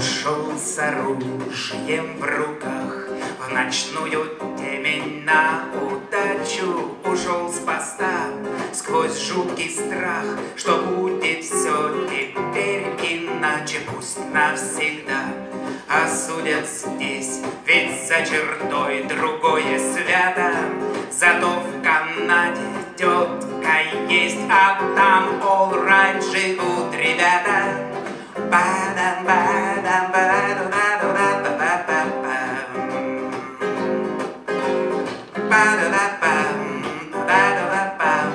Ушел с оружием в руках В ночную темень на удачу. Ушел с поста сквозь жуткий страх Что будет все теперь иначе. Пусть навсегда осудят здесь Ведь за чертой другое есть А там right живут ребята Ба-дам, ба-дам, ба-дам, ба-дам, ба-дам, ба-дам. Ба-да-да-бам, ба-да-да-бам.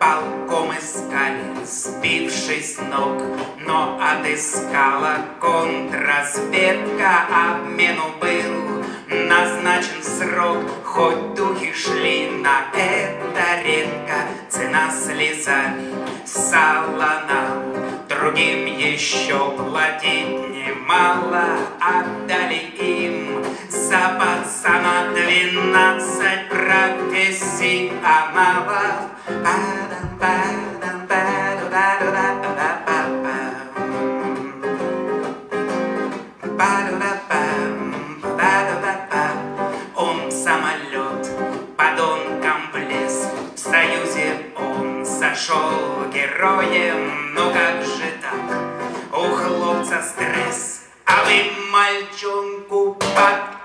Полком искали, сбившись ног, но отыскала контрразведка. Обмену был назначен срок, хоть духи шли на это редко. Цена слезами сала нам, другим еще платить немало. Отдали им за пацана двенадцать профессионалов. Падам, падам, сошел героем Ну как же так? У хлопца стресс А вы мальчонку под